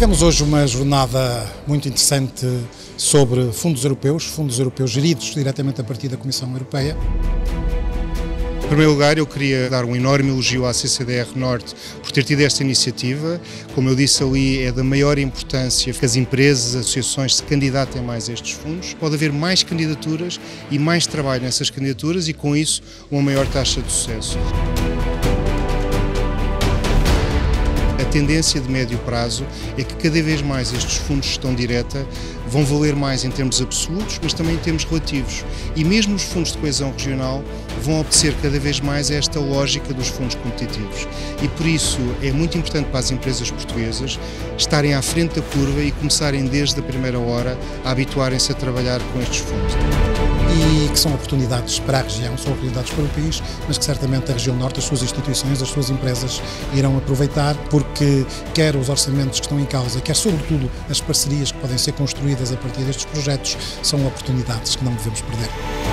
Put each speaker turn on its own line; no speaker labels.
Temos hoje uma jornada muito interessante sobre fundos europeus, fundos europeus geridos diretamente a partir da Comissão Europeia.
Em primeiro lugar, eu queria dar um enorme elogio à CCDR Norte por ter tido esta iniciativa. Como eu disse ali, é da maior importância que as empresas, as associações se candidatem mais a estes fundos. Pode haver mais candidaturas e mais trabalho nessas candidaturas e, com isso, uma maior taxa de sucesso. Tendência de médio prazo é que cada vez mais estes fundos de gestão direta vão valer mais em termos absolutos, mas também em termos relativos. E mesmo os fundos de coesão regional vão obedecer cada vez mais a esta lógica dos fundos competitivos. E por isso é muito importante para as empresas portuguesas estarem à frente da curva e começarem desde a primeira hora a habituarem-se a trabalhar com estes fundos
e que são oportunidades para a região, são oportunidades para o país, mas que certamente a região norte, as suas instituições, as suas empresas irão aproveitar, porque quer os orçamentos que estão em causa, quer sobretudo as parcerias que podem ser construídas a partir destes projetos, são oportunidades que não devemos perder.